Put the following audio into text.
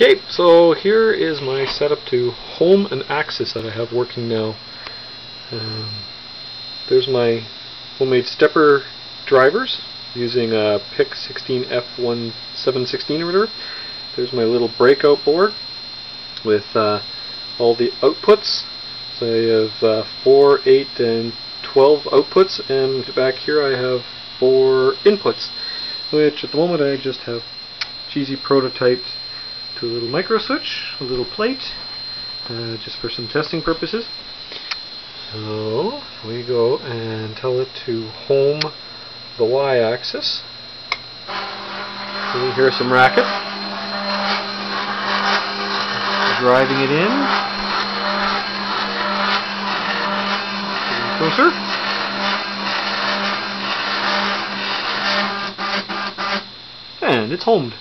Okay, so here is my setup to home an axis that I have working now. Um, there's my homemade stepper drivers using a PIC 16F1716 or whatever. There's my little breakout board with uh, all the outputs. So I have uh, 4, 8, and 12 outputs, and back here I have 4 inputs, which at the moment I just have cheesy prototyped to a little micro switch, a little plate, uh, just for some testing purposes. So we go and tell it to home the y-axis. You hear some racket. Driving it in. Closer. And it's homed.